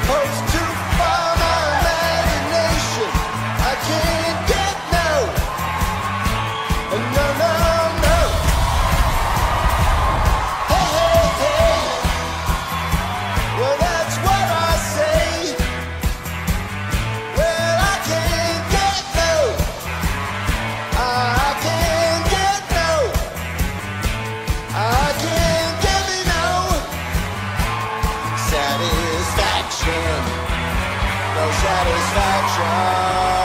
supposed to no satisfaction.